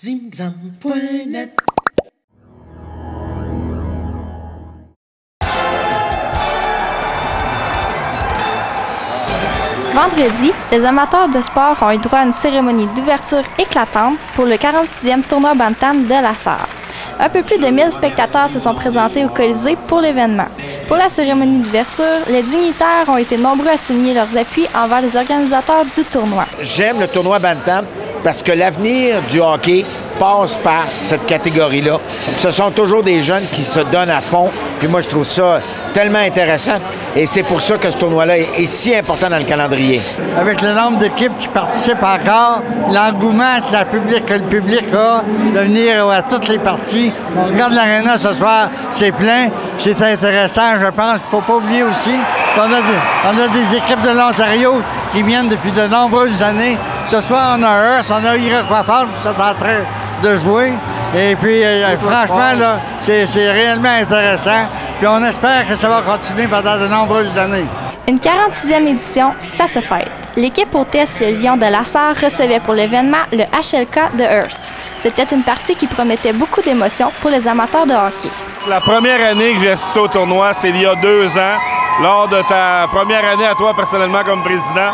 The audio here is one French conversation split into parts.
Zimzam.net Vendredi, les amateurs de sport ont eu droit à une cérémonie d'ouverture éclatante pour le 46e tournoi Bantam de la Sarre. Un peu plus de 1000 spectateurs se sont présentés au Colisée pour l'événement. Pour la cérémonie d'ouverture, les dignitaires ont été nombreux à souligner leurs appuis envers les organisateurs du tournoi. J'aime le tournoi Bantam parce que l'avenir du hockey passe par cette catégorie-là. Ce sont toujours des jeunes qui se donnent à fond. Puis moi, je trouve ça tellement intéressant. Et c'est pour ça que ce tournoi-là est, si important dans le calendrier. avec le nombre d'équipes qui participent encore, l'engouement que, la public, que le public a de venir à toutes les parties. On regarde l'aréna ce soir, c'est plein, c'est intéressant, je pense. Il ne faut pas oublier aussi qu'on a des équipes de l'Ontario qui viennent depuis de nombreuses années. Ce soir, on a Hearst, on a Iroquois Falls qui sont en train de jouer. Et puis, euh, franchement, là, c'est c'est réellement intéressant. Puis on espère que ça va continuer pendant de nombreuses années. Une 46e édition, ça se fête. L'équipe hôtesse, le Lion de la Sarre, recevait pour l'événement le HLK de Hearst. C'était une partie qui promettait beaucoup d'émotions pour les amateurs de hockey. La première année que j'ai assisté au tournoi, c'est il y a deux ans, lors de ta première année à toi personnellement comme président.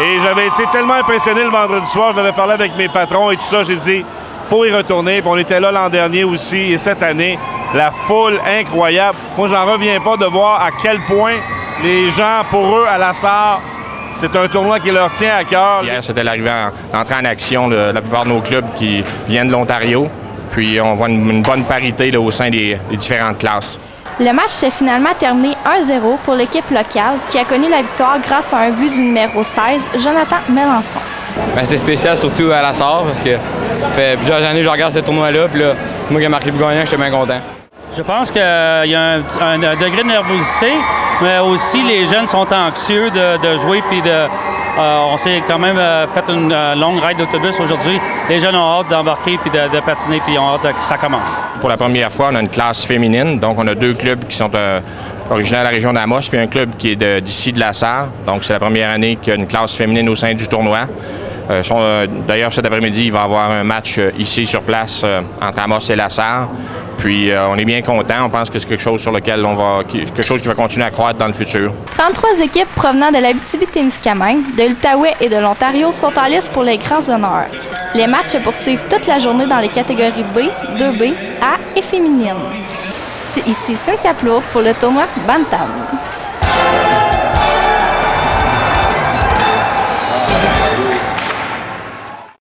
Et j'avais été tellement impressionné le vendredi soir, je l'avais parlé avec mes patrons et tout ça, j'ai dit, faut y retourner. Puis on était là l'an dernier aussi et cette année, la foule incroyable. Moi, j'en reviens pas de voir à quel point les gens, pour eux, à la Sarre, c'est un tournoi qui leur tient à cœur. Hier, c'était l'arrivée en, d'entrer en action de la plupart de nos clubs qui viennent de l'Ontario. Puis on voit une, bonne parité au sein des différentes classes. Le match s'est finalement terminé 1-0 pour l'équipe locale qui a connu la victoire grâce à un but du numéro 16, Jonathan Melançon. Ben, c'était spécial surtout à la SAR parce que ça fait plusieurs années que je regarde ce tournoi-là. Puis là, moi qui ai marqué le but gagnant, j'étais bien content. Je pense qu'il y a un, un degré de nervosité, mais aussi les jeunes sont anxieux de, de jouer. Puis de, euh, on s'est quand même euh, fait une euh, longue ride d'autobus aujourd'hui. Les jeunes ont hâte d'embarquer puis de, patiner, puis ils ont hâte que ça commence. Pour la première fois, on a une classe féminine. Donc, on a deux clubs qui sont euh, originaires de la région d'Amos, puis un club qui est d'ici de, la Sarre. Donc, c'est la première année qu'il y a une classe féminine au sein du tournoi. Euh, euh, D'ailleurs, cet après-midi, il va y avoir un match euh, ici sur place euh, entre Amos et la Sarre. Puis, euh, on est bien content. On pense que c'est quelque chose sur lequel on va, quelque chose qui va continuer à croître dans le futur. 33 équipes provenant de l'Abitibi-Témiscamingue, de l'Outaouais et de l'Ontario sont en liste pour les grands honneurs. Les matchs se poursuivent toute la journée dans les catégories B, 2B, A et féminine. Ici Cynthia Plourde pour le tournoi Bantam.